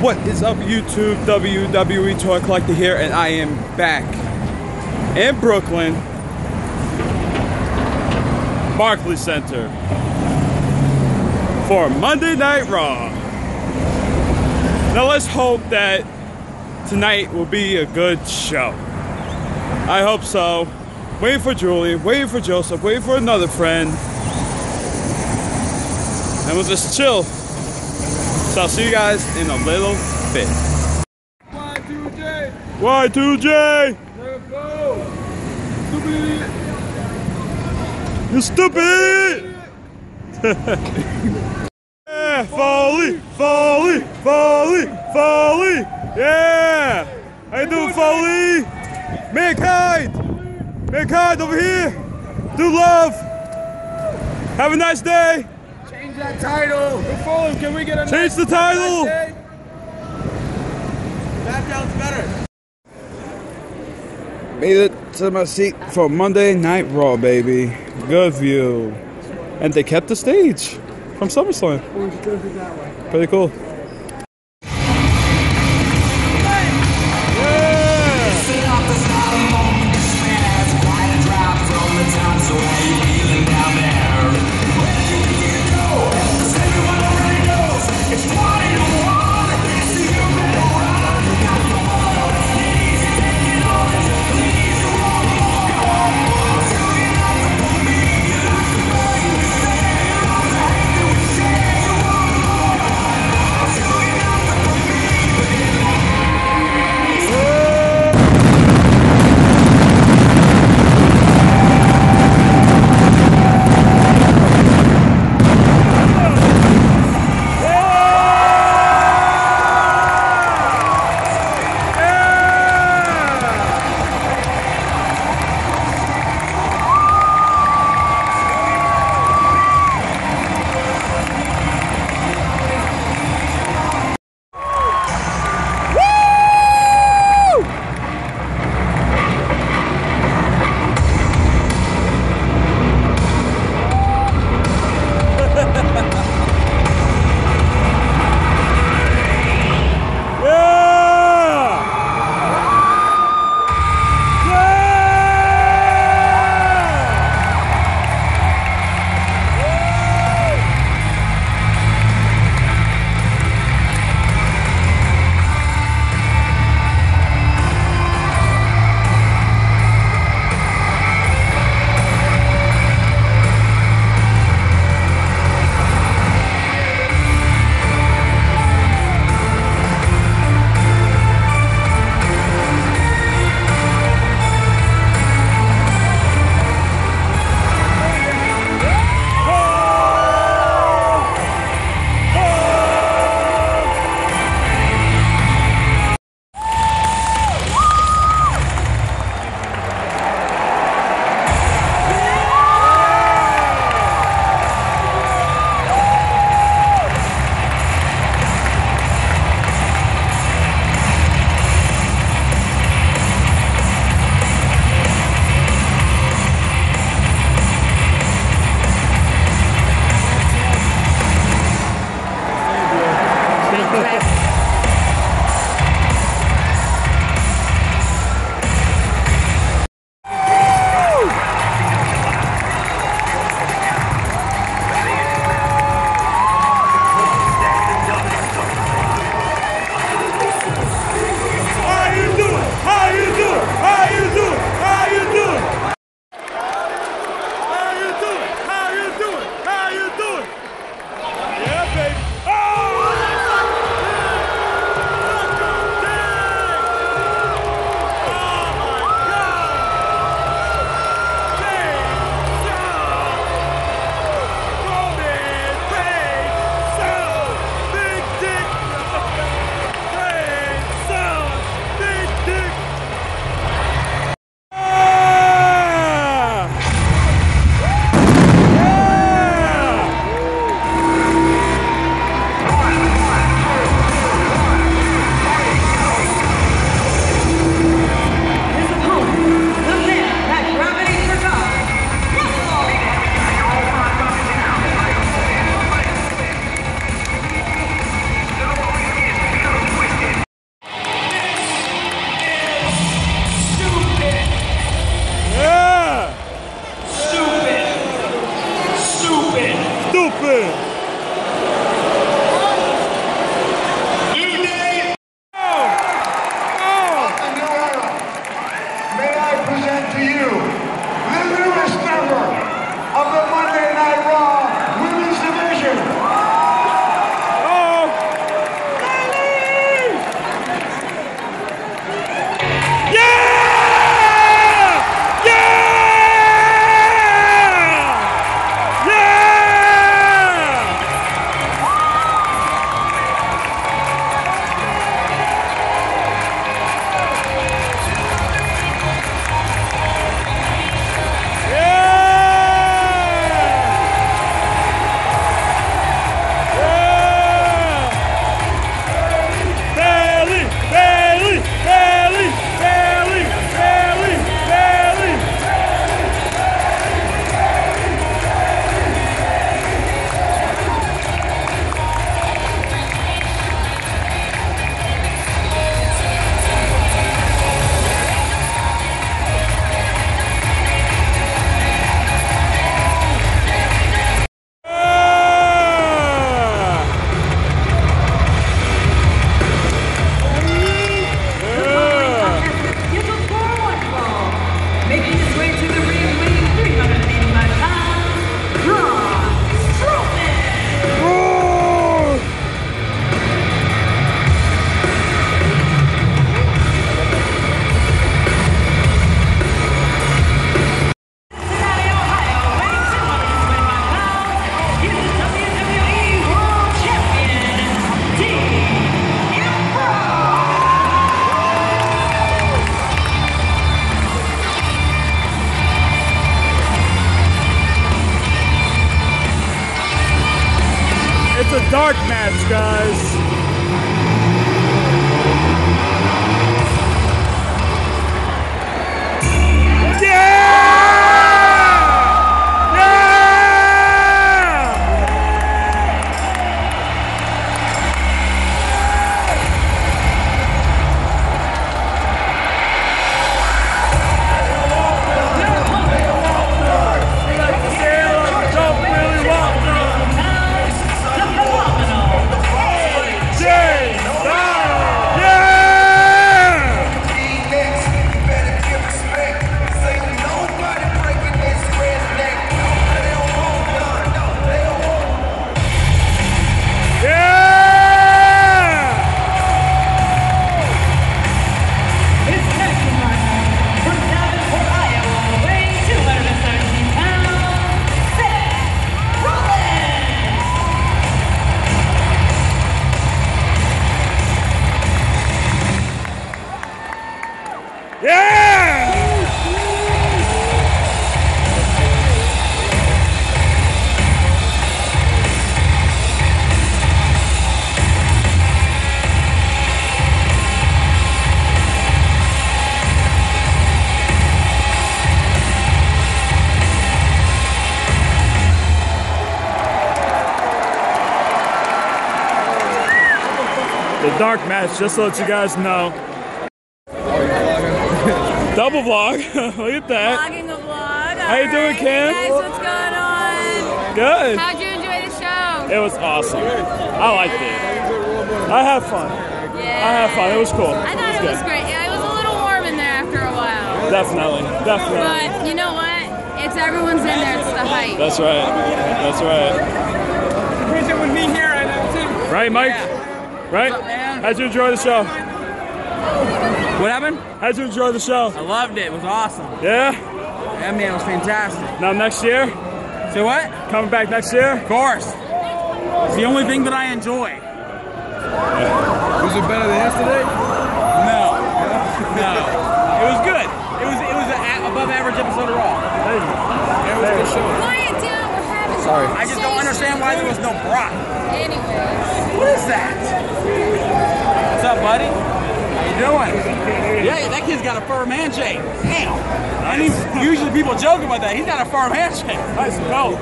What is up, YouTube? WWE Toy Collector here, and I am back in Brooklyn, Barclays Center, for Monday Night Raw. Now let's hope that tonight will be a good show. I hope so. Waiting for Julie, waiting for Joseph, waiting for another friend. And we'll just chill. So I'll see you guys in a little bit. Y2J, Y2J! let's go. Stupid. You stupid yeah, Foley, Foley, Foley, Foley! Yeah! How you doing, Foley? Mankind! Mankind over here! Dude Love! Have a nice day! Change that title. Foley, can we get a Change the title! Background's better. Made it to my seat for Monday Night Raw, baby. Good view. And they kept the stage from SummerSlam. Pretty cool. Dark match, guys. Dark match, just to let you guys know. Double vlog. Look at that. Vlogging the vlog. How you doing, Alright. Kim? Hey guys, what's going on? Good. How'd you enjoy the show? It was awesome. I liked it. I had fun. Yeah. I had fun. It was cool. I thought it was, good. great. Yeah, it was a little warm in there after a while. Definitely. Definitely. But you know what? It's everyone's in there. It's the hype. That's right. That's right. Appreciate with me here and everything. Right, Mike? Right? man? How'd you enjoy the show? What happened? How'd you enjoy the show? I loved it. It was awesome. Yeah? That man was fantastic. Now next year? So what? Coming back next year? Of course. It's the only thing that I enjoy. Was it better than yesterday? No. No. It was good. It was it was an above average episode of Raw. It was a good show. Sorry. I just don't understand why there was no Brock. Anyway. What is that? What's up, buddy? How you doing? Yeah, that kid's got a firm handshake. Damn. I mean, usually people joke about that. He's got a firm handshake. Nice belt.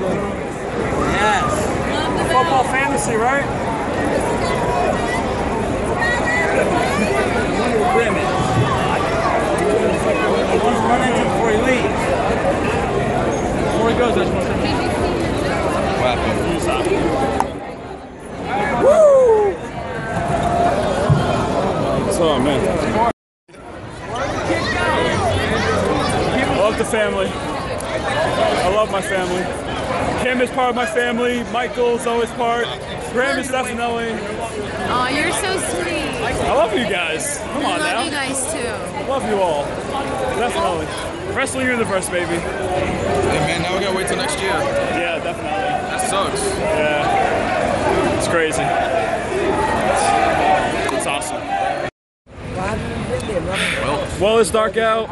Yes. Football fantasy, right? Women. I want to run into him before he leaves. Before he goes, I just want to What happened? Oh man. I love the family. I love my family. Kim is part of my family. Michael's always part. Graham is definitely. Oh, you're so sweet. I love you guys. Come I on love now. you guys too. Love you all. Definitely. Wrestling Universe, baby. Hey man, now we gotta wait till next year. Yeah, definitely. That sucks. Yeah. It's crazy. It's awesome. Well, it's dark out.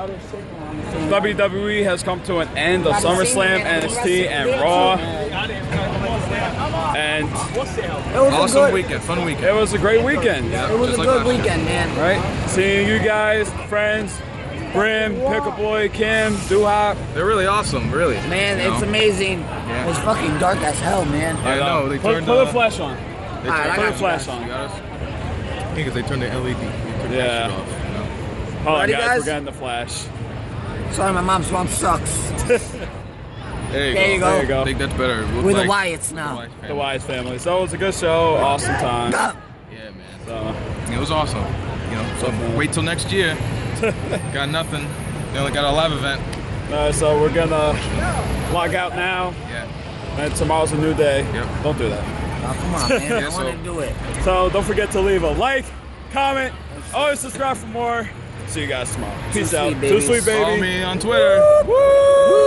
WWE has come to an end of SummerSlam, NXT, and Raw. And It was a Awesome good, weekend, fun weekend. it was a great weekend, It was a like good last year. weekend, man. right? Seeing you guys, friends, Brim, Pickle Boy, Kim, Duhop. They're really awesome, really. Man, You it's know? amazing. Yeah. It's fucking dark as hell, man. I know, they Put, turned put uh, a flash on. They Alright, turned, I Put a flash on. got us? because they turned the LED. They took Yeah. that shit off, you know? Hold on, guys, guys? we're getting the flash. Sorry, my mom's mom sucks. There you There go. you go. There you go. I think that's better. It looked We're the Wyatts now. Wyatt The family. Wise family. So it was a good show, awesome time. Ah, Yeah, man. So, It was awesome. You know, so wait till next year. got nothing. They only got a live event. uh, so we're gonna log out now, Yeah. and tomorrow's a new day. Yep. Don't do that. Oh, come on, man. I Yeah, want so- to do it. So don't forget to leave a like, comment, always subscribe for more. See you guys tomorrow. Peace Too out. Sweet, Too sweet, baby. Follow me on Twitter. Woo! Woo!